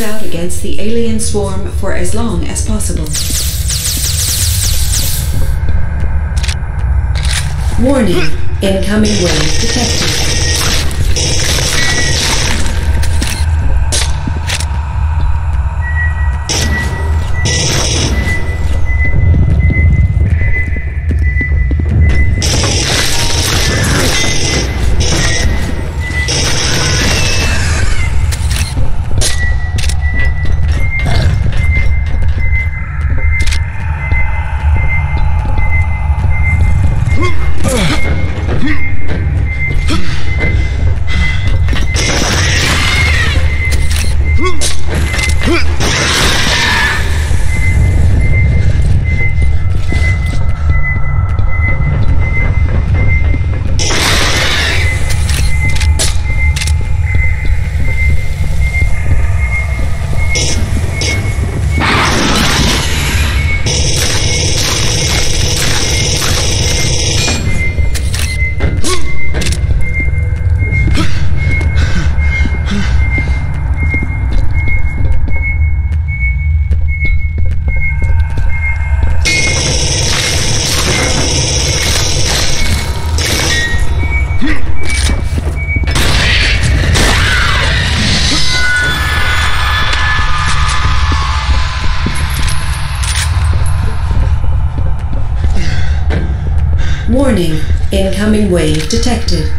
Out against the alien swarm for as long as possible. Warning, incoming wave detected. Warning, incoming wave detected.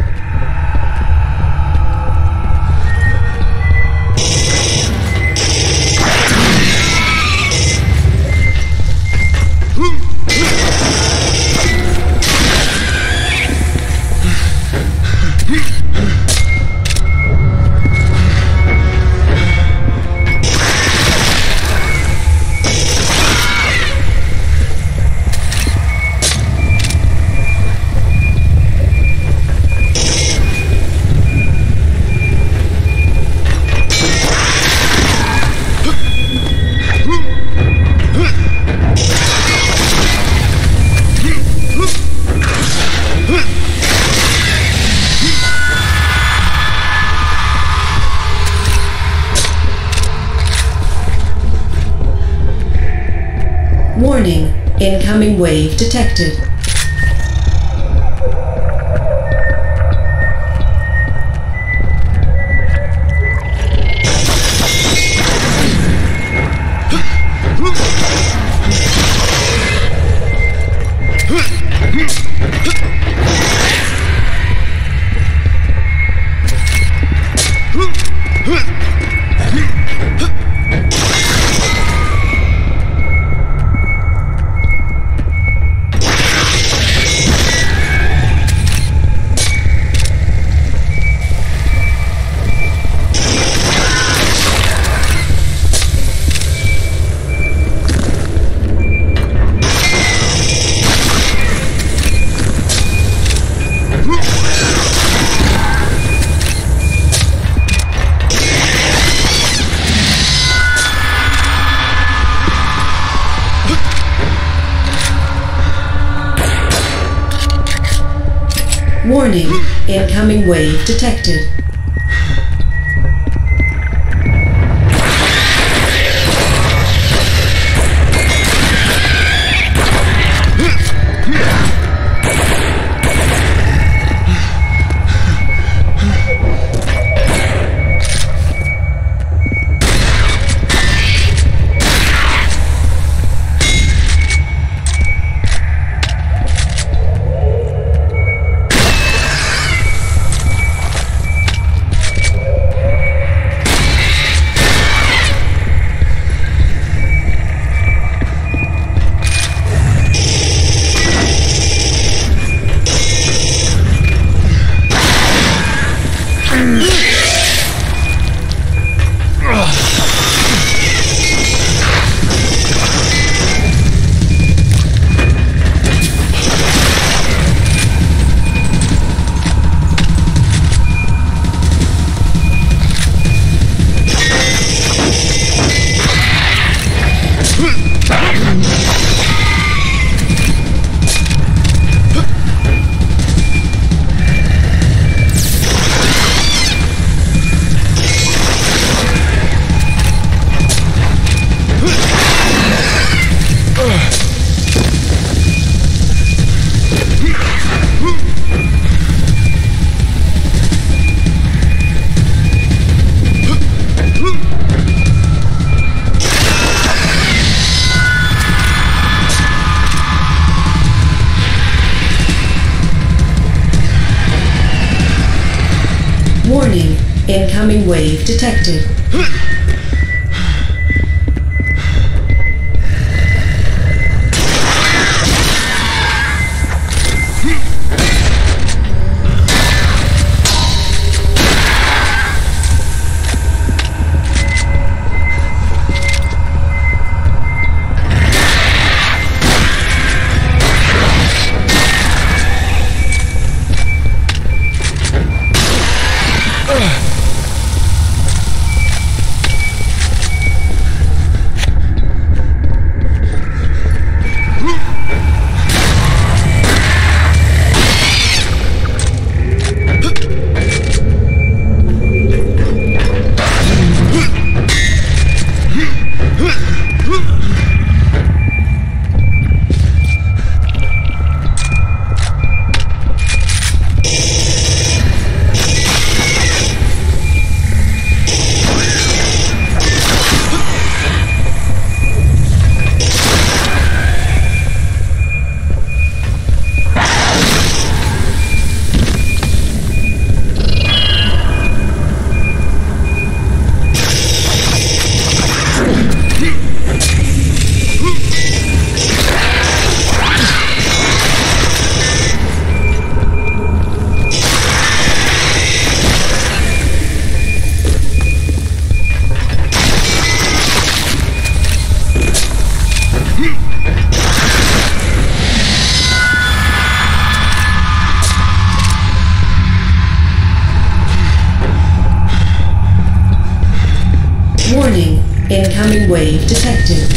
Incoming wave detected. Warning, incoming wave detected. Incoming wave detected. Wave detected.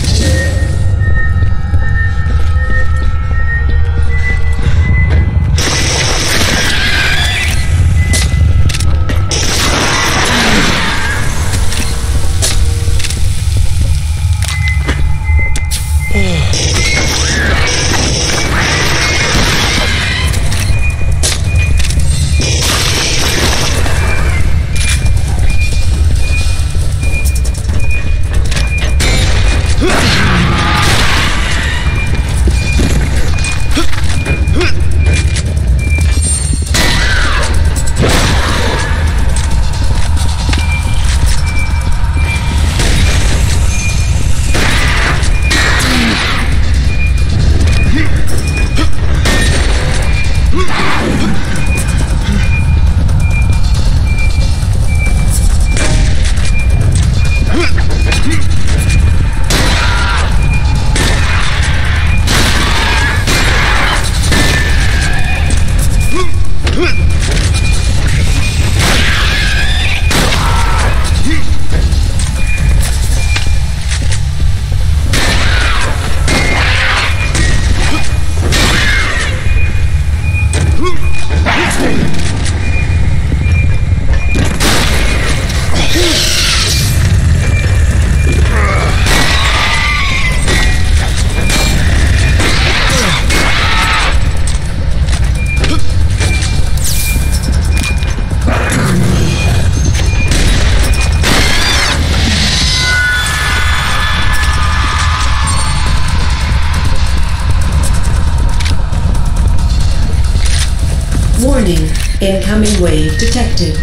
Incoming wave detected.